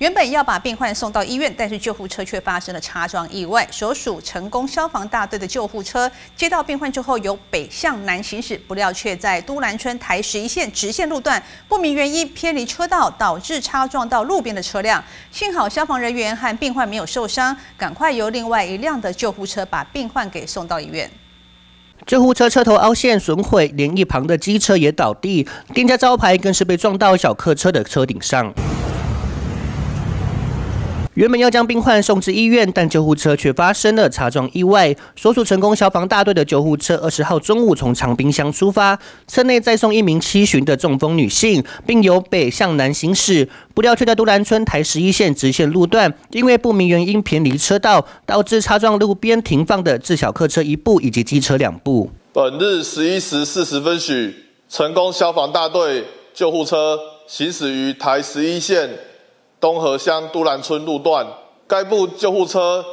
原本要把病患送到医院，但是救护车却发生了擦撞意外。所属成功消防大队的救护车接到病患之后，由北向南行驶，不料却在都兰村台十一线直线路段不明原因偏离车道，导致擦撞到路边的车辆。幸好消防人员和病患没有受伤，赶快由另外一辆的救护车把病患给送到医院。救护车车头凹陷损毁，连一旁的机车也倒地，店家招牌更是被撞到小客车的车顶上。原本要将病患送至医院，但救护车却发生了擦撞意外。所属成功消防大队的救护车二十号中午从长滨乡出发，车内载送一名七旬的中风女性，并由北向南行驶，不料却在都兰村台十一线直线路段，因为不明原因偏离车道，导致擦撞路边停放的自小客车一部以及机车两部。本日十一时四十分许，成功消防大队救护车行驶于台十一线。东河乡都兰村路段，该部救护车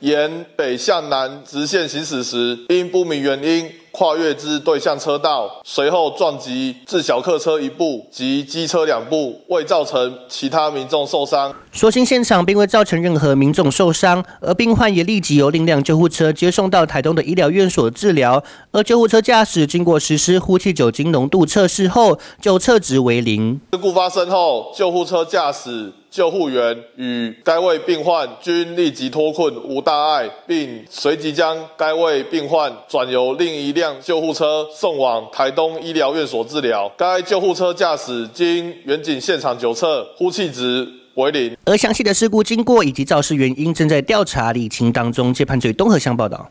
沿北向南直线行驶时，因不明原因。跨越至对向车道，随后撞击至小客车一部及机车两部，未造成其他民众受伤。所幸现场并未造成任何民众受伤，而病患也立即由另一辆救护车接送到台东的医疗院所治疗。而救护车驾驶经过实施呼气酒精浓度测试后，就测值为零。事故发生后，救护车驾驶、救护员与该位病患均立即脱困无大碍，并随即将该位病患转由另一辆。救护车送往台东医疗院所治疗。该救护车驾驶经远景现场检测，呼气值为零。而详细的事故经过以及肇事原因正在调查理清当中。接判罪东河乡报道。